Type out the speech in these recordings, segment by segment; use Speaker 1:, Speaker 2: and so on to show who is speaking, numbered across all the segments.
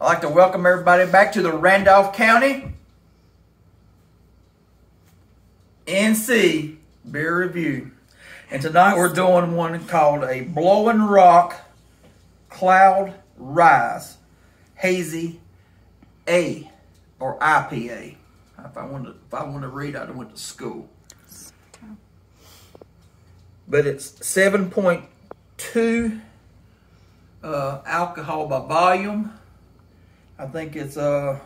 Speaker 1: I'd like to welcome everybody back to the Randolph County NC Beer Review. And tonight we're doing one called a Blowing Rock Cloud Rise Hazy A or IPA. If I wanted, if I wanted to read, I'd have went to school. But it's 7.2 uh, alcohol by volume. I think it's uh,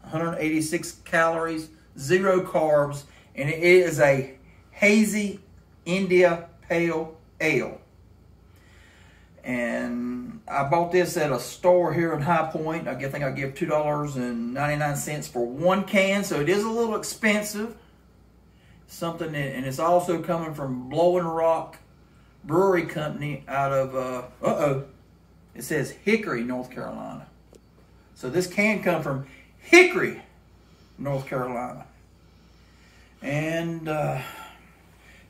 Speaker 1: 186 calories, zero carbs, and it is a hazy India Pale Ale. And I bought this at a store here in High Point. I think I give $2.99 for one can, so it is a little expensive. Something, that, and it's also coming from Blowing Rock Brewery Company out of, uh, uh-oh, it says Hickory, North Carolina. So this can come from Hickory, North Carolina. And uh,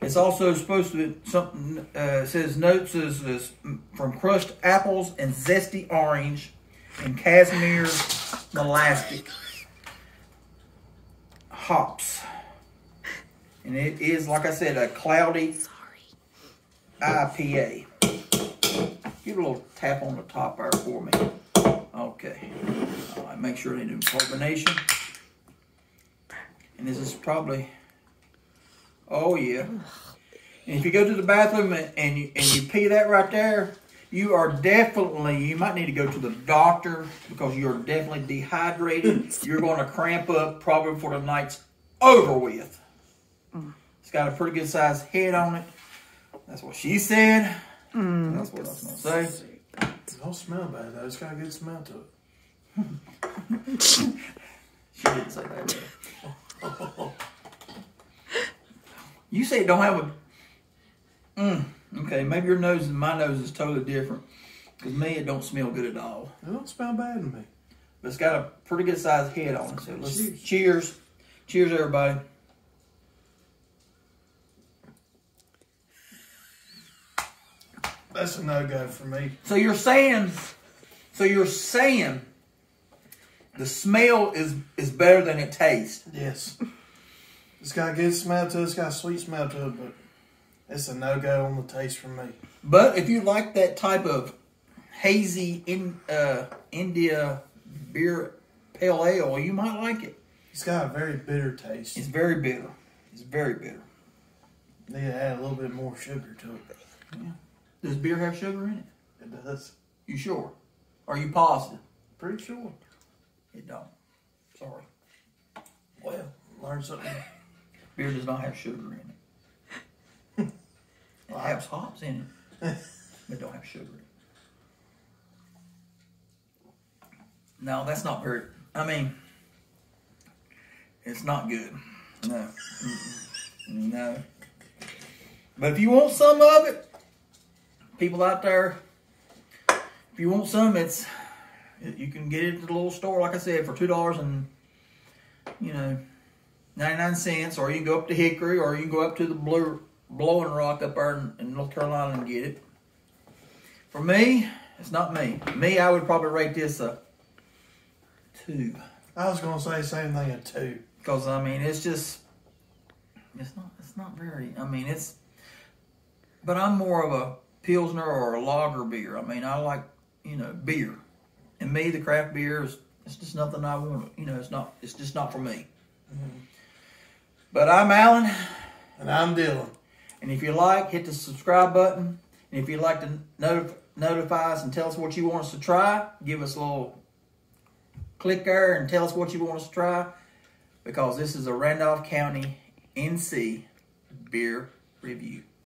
Speaker 1: it's also supposed to be something, uh, says notes is, is from crushed apples and zesty orange and cashmere molastic hops. And it is, like I said, a cloudy Sorry. IPA. Give a little tap on the top there for me. Okay. Right, make sure they do carbonation. And this is probably, oh yeah. And if you go to the bathroom and, and you and you pee that right there, you are definitely, you might need to go to the doctor because you're definitely dehydrated. you're going to cramp up probably before the night's over with. It's got a pretty good sized head on it. That's what she said. Mm. That's what I was going to say.
Speaker 2: Don't smell bad though. It's got a good smell to it.
Speaker 1: She didn't say that. you say it don't have a. Mm, okay, maybe your nose and my nose is totally different. Because me, it don't smell good at all.
Speaker 2: It don't smell bad to me.
Speaker 1: But it's got a pretty good sized head on it. So let's
Speaker 2: Cheers.
Speaker 1: cheers. Cheers, everybody.
Speaker 2: That's a no go for me.
Speaker 1: So you're saying, so you're saying, the smell is is better than it tastes.
Speaker 2: Yes. It's got a good smell to it. It's got a sweet smell to it, but it's a no go on the taste for me.
Speaker 1: But if you like that type of hazy in uh, India beer pale ale, you might like it.
Speaker 2: It's got a very bitter taste.
Speaker 1: It's very bitter. It's very bitter.
Speaker 2: Need to add a little bit more sugar to it.
Speaker 1: Does beer have sugar in it?
Speaker 2: It does.
Speaker 1: You sure? Are you positive?
Speaker 2: Pretty sure.
Speaker 1: It don't. Sorry.
Speaker 2: Well, learn something.
Speaker 1: Beer does not have sugar in it. It has hops in it, but don't have sugar in it. No, that's not very. I mean, it's not good. No. No. But if you want some of it, people out there, if you want some, it's you can get it at the little store, like I said, for two dollars and you know 99 cents, or you can go up to Hickory, or you can go up to the Blue Blowing Rock up there in, in North Carolina and get it. For me, it's not me. Me, I would probably rate this a two.
Speaker 2: I was gonna say the same thing a two.
Speaker 1: Because, I mean, it's just, it's not, it's not very, I mean, it's, but I'm more of a Pilsner or a lager beer. I mean, I like, you know, beer. And me, the craft beer is, it's just nothing I want, you know, it's not, it's just not for me. But I'm Alan.
Speaker 2: And I'm Dylan.
Speaker 1: And if you like, hit the subscribe button. And if you'd like to notif- notify us and tell us what you want us to try, give us a little click there and tell us what you want us to try. Because this is a Randolph County NC beer review.